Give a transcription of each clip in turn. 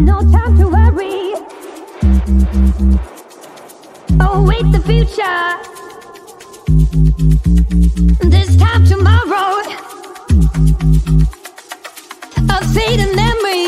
No time to worry. Oh, Await the future. This time tomorrow. A fading memory.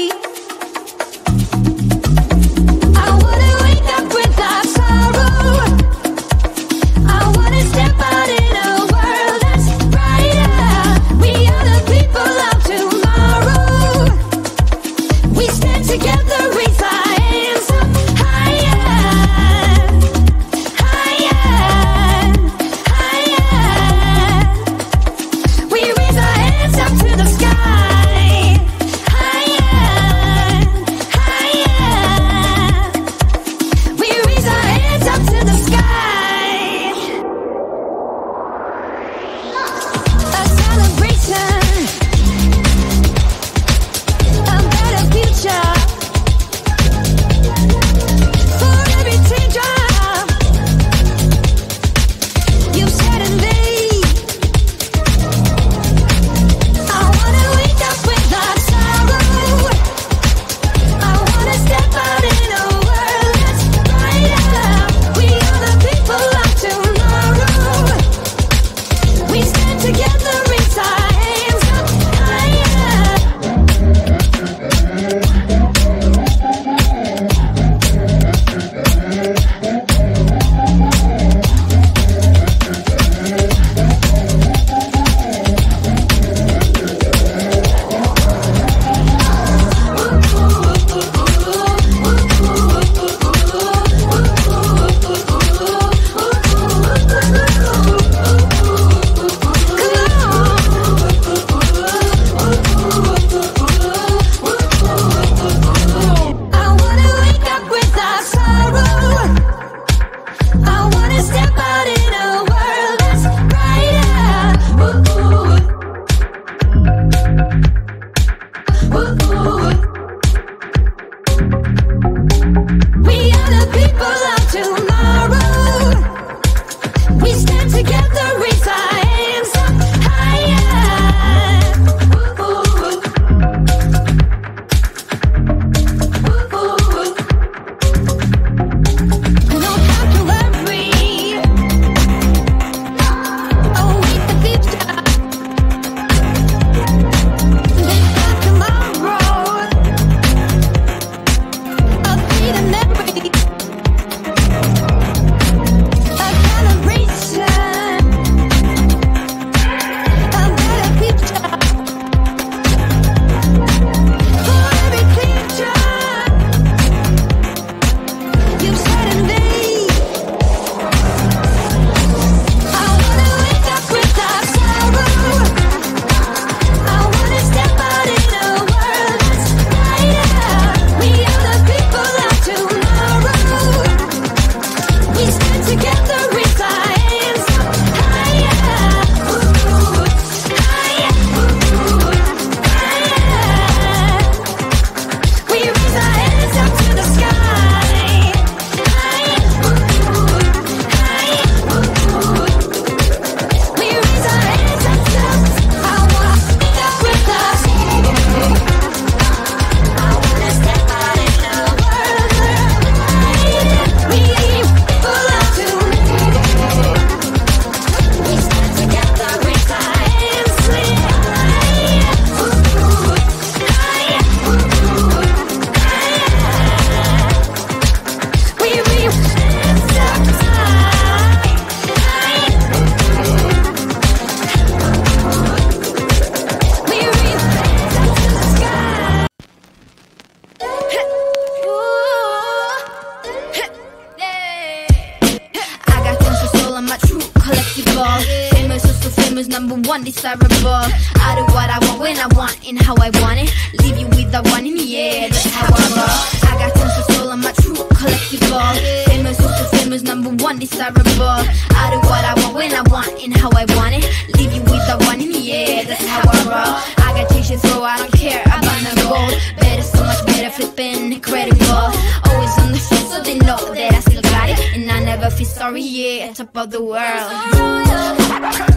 Desirable. I do what I want when I want and how I want it. Leave you with the one in the air, that's how I roll. I got tons of soul, I'm a true collectible. Famous, so famous, number one, desirable. I do what I want when I want and how I want it. Leave you with the one in the air, that's how I roll. I got changes, so I don't care about no gold. Better, so much better, flipping incredible. Always on the show, so they know that I still got it. And I never feel sorry, yeah, at top of the world.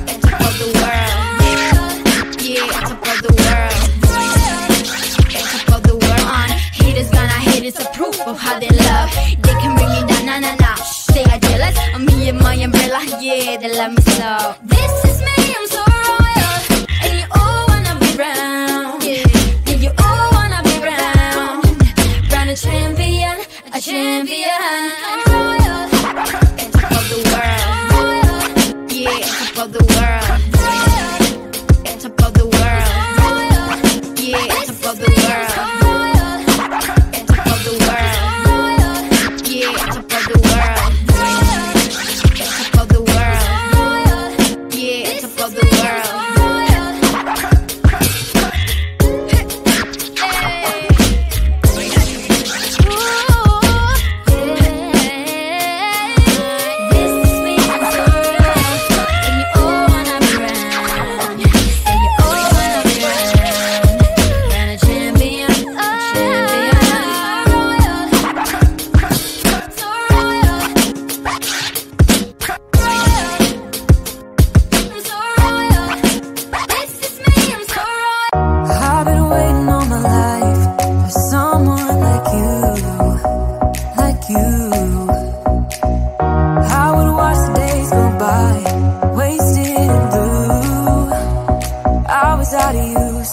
At top of the world. It's a proof of how they love. They can bring me down, na na na. They are jealous of me and my umbrella. Yeah, they love me so. This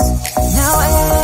Now I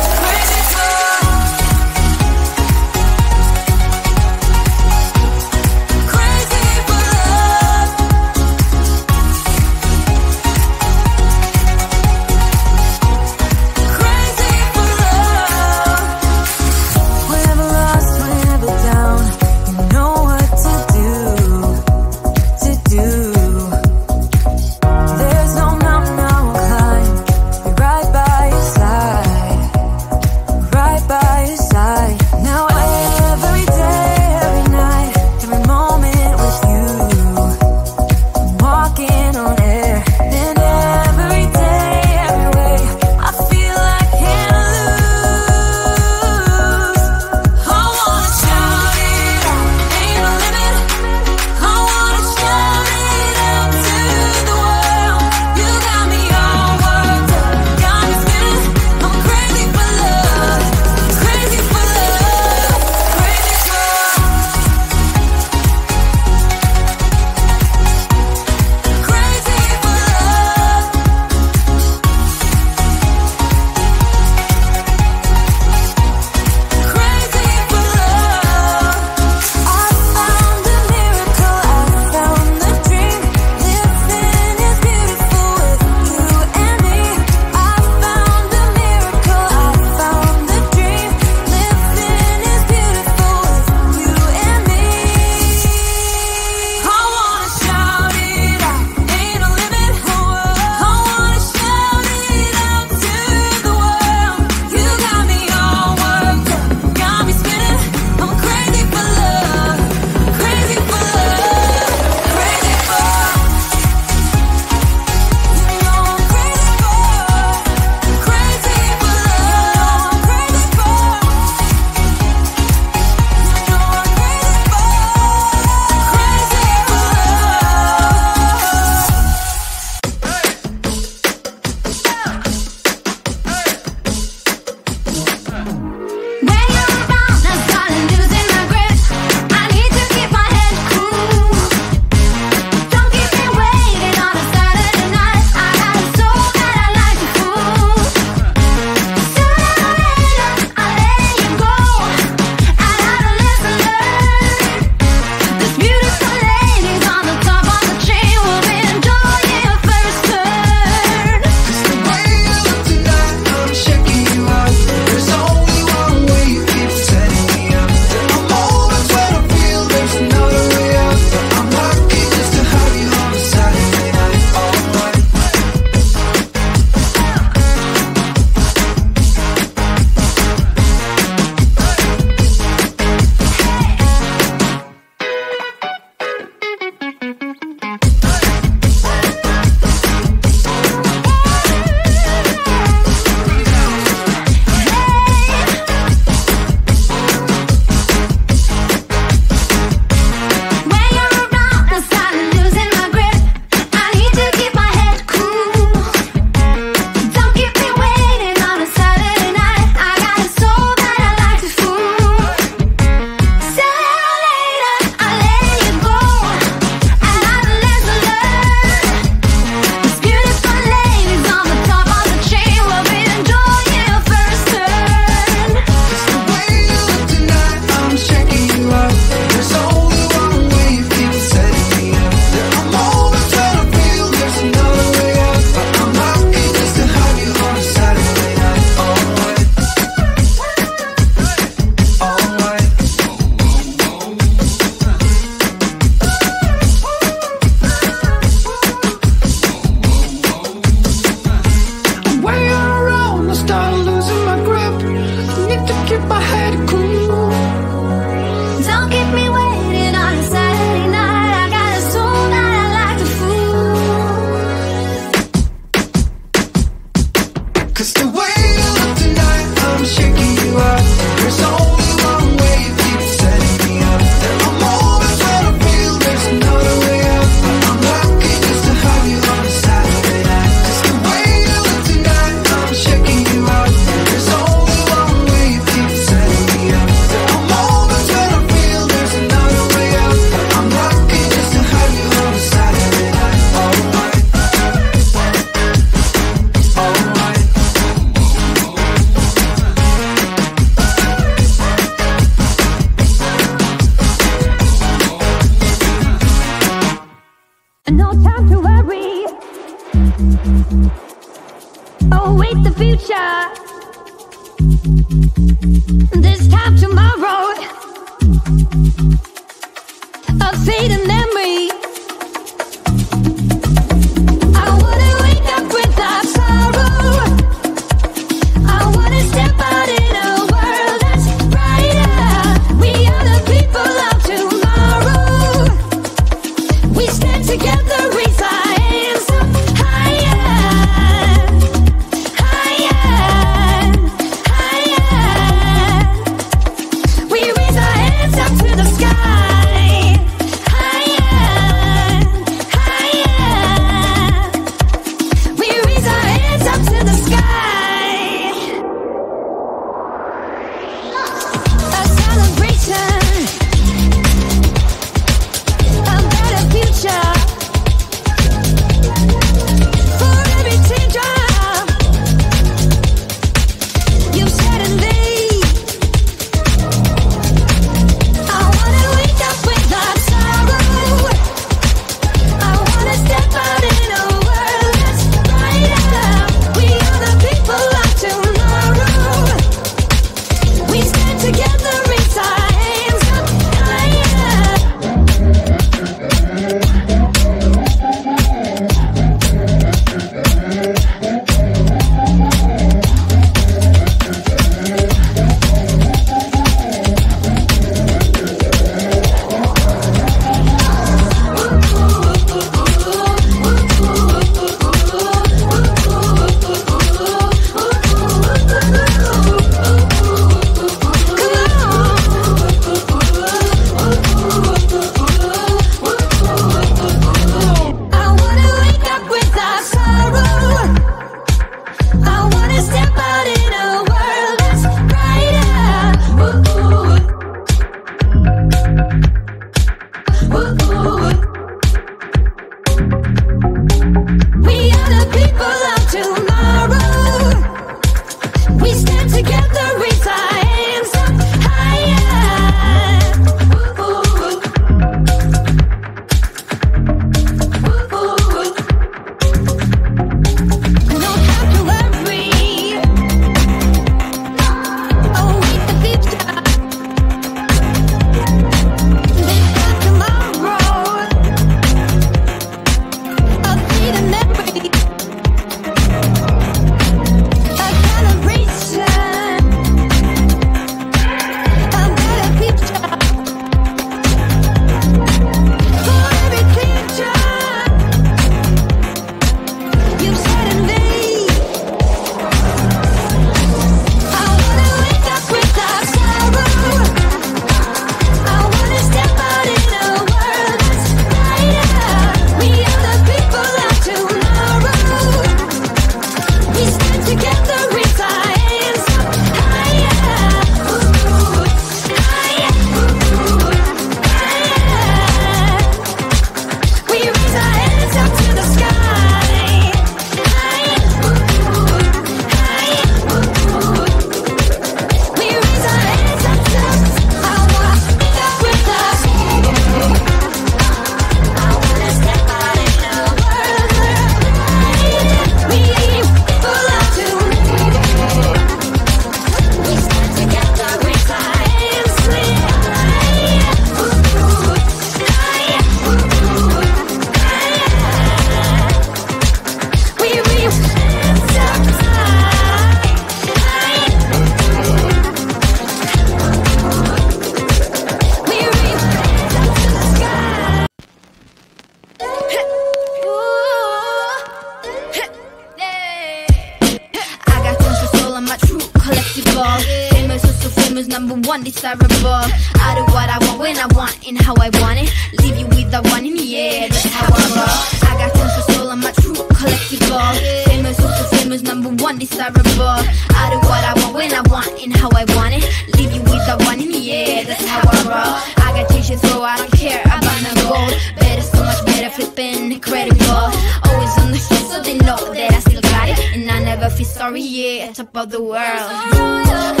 undesirable. I do what I want when I want and how I want it. Leave you with the one in the air, that's how I roll. I got central soul, I'm a true collectible. Famous, super famous, number one desirable. I do what I want when I want and how I want it. Leave you with the one in the air, that's how I roll. I got teachers, so I don't care about no gold. Better, so much better, flipping incredible. Always on the street, so they know that I still got it. And I never feel sorry, yeah, top of the world.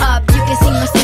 up. You can see my.